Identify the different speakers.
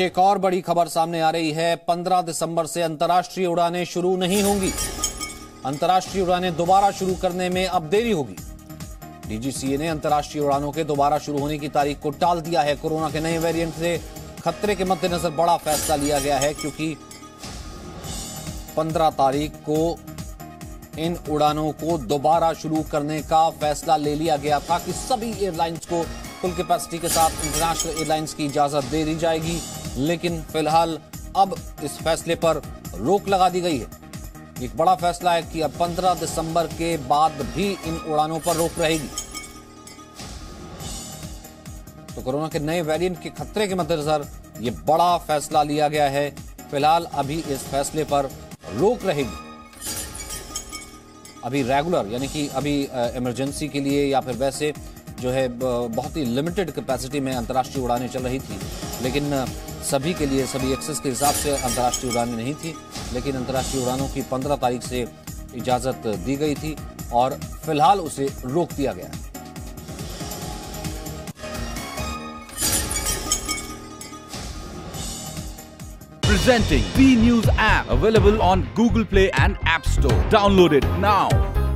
Speaker 1: एक और बड़ी खबर सामने आ रही है। 15 दिसंबर से अंतर्राष्ट्रीय उड़ानें शुरू नहीं होंगी। अंतर्राष्ट्रीय उड़ानें दोबारा शुरू करने में अब देरी होगी। डीजीसीए ने अंतर्राष्ट्रीय उड़ानों के दोबारा शुरू होने की तारीख को टाल दिया है। कोरोना के नए वेरिएंट से खतरे के मद्देनजर बड़ा फैसला लिया गया है, क्योंकि 15 तारीख को इन उड़ानों को दोबारा शुरू करने का फैसला ले लिया गया था कि सभी एयरलाइंस को फुल कैपेसिटी के साथ इंटरनेशनल एयरलाइंस की इजाज़त दे दी जाएगी। लेकिन फ़िलहाल अब इस फैसले पर रोक लगा दी गई है। एक बड़ा फैसला है कि अब 15 दिसंबर के बाद भी इन उड़ानों पर रोक रहेगी। तो कोरोना के नए वेरिएंट के खतरे के मद्देनजर ये बड़ा फैसला लिया गया है। फ़िलहाल अभी इस फैसले पर रोक रहेगी। अभी रेगुलर यानी कि अभी इमरजेंसी के लिए या फिर वैसे जो है बहुत ही लिमिटेड कैपेसिटी में अंतर्राष्ट्रीय उड़ानें चल रही थी। लेकिन सभी के लिए, सभी एक्सेस के हिसाब से अंतर्राष्ट्रीय उड़ानें नहीं थी, लेकिन अंतर्राष्ट्रीय उड़ानों की 15 तारीख से इजाज़त दी गई थी और फ़िलहाल उसे रोक दिया गया है
Speaker 2: Presenting B News app, available on Google Play and App Store. Download it now.